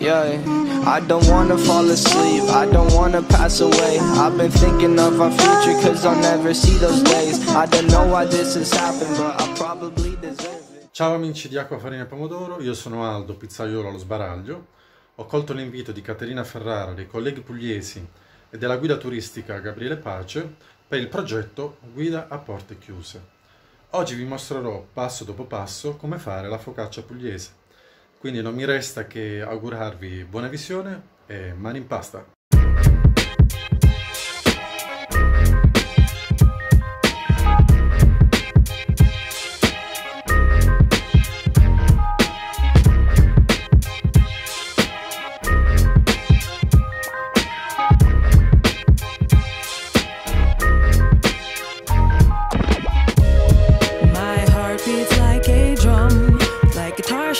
Yeah, I don't wanna fall asleep, I don't wanna pass away. I've been thinking of our future, cause I'll never see those days. I don't know why this has happened, but I probably deserve it. Ciao amici di Acqua Farina e Pomodoro, io sono Aldo, pizzaiolo allo sbaraglio. Ho colto l'invito di Caterina Ferrara, dei colleghi pugliesi e della guida turistica Gabriele Pace per il progetto Guida a porte chiuse. Oggi vi mostrerò passo dopo passo come fare la focaccia pugliese. Quindi non mi resta che augurarvi buona visione e mani in pasta.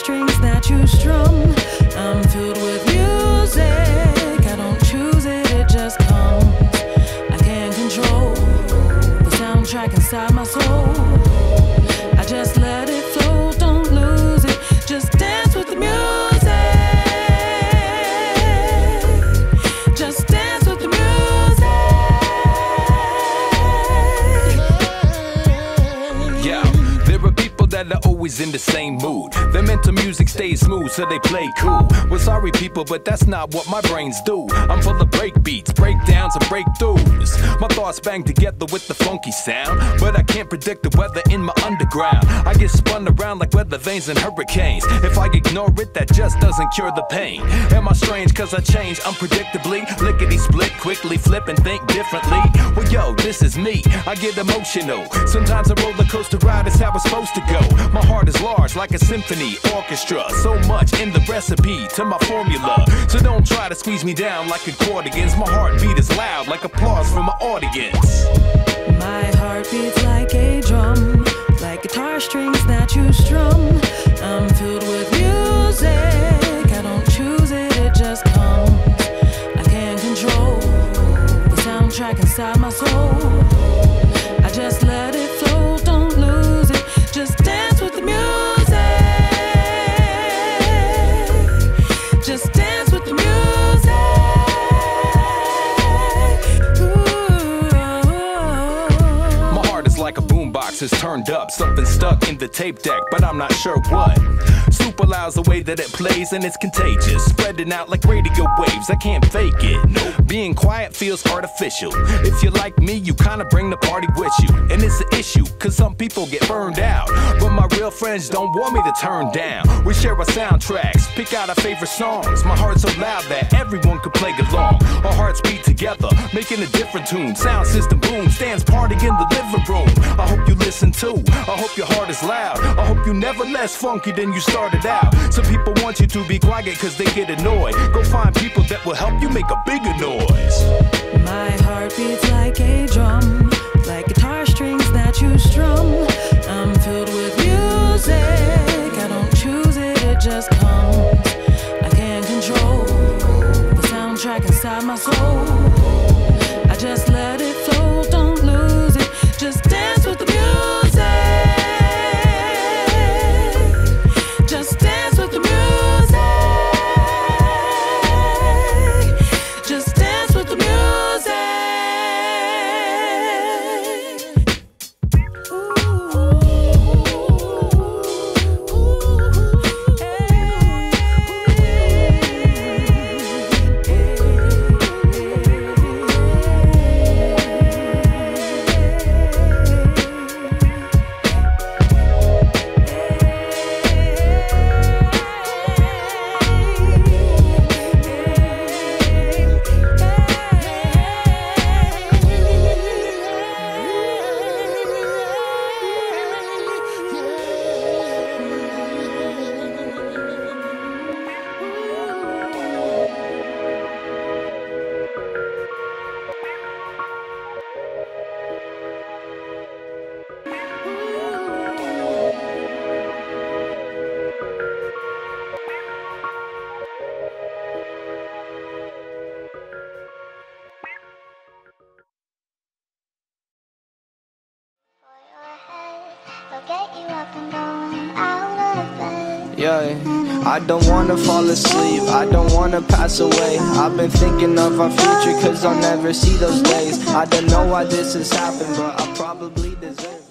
Strings that you strum. Are always in the same mood. Their mental music stays smooth, so they play cool. Well, sorry, people, but that's not what my brains do. I'm full of break beats, breakdowns, and breakthroughs. My thoughts bang together with the funky sound, but I can't predict the weather in my underground. I get spun around like weather vanes and hurricanes. If I ignore it, that just doesn't cure the pain. Am I strange? Cause I change unpredictably. Lickety split, quickly flip and think differently. Well, yo, this is me. I get emotional. Sometimes a roller coaster ride is how it's supposed to go. My heart is large like a symphony orchestra. So much in the recipe to my formula. So don't try to squeeze me down like accordions. My heartbeat is loud like applause from my audience. My heart beats like a drum, like guitar strings that you strum. I'm it's turned up. Something stuck in the tape deck, but I'm not sure what. Super loud's the way that it plays, and it's contagious. Spreading out like radio waves, I can't fake it. No, being quiet feels artificial. If you're like me, you kinda bring the party with you. And it's an issue, cause some people get burned out. But my real friends don't want me to turn down. We share our soundtracks, pick out our favorite songs. My heart's so loud that everyone could play along. Our hearts beat together, making a different tune. Sound system boom, stands party in the living room. I hope you listen too. I hope your heart is loud. I hope you never less funky than you started out. Some people want you to be quiet cause they get annoyed. Go find people that will help you make a bigger noise. My heart beats like a drum, like guitar strings that you strum. I'm filled with music. I don't choose it, it just comes. I can't control the soundtrack inside my soul. I don't wanna fall asleep, I don't wanna pass away. I've been thinking of our future, cause I'll never see those days. I don't know why this has happened, but I probably deserve.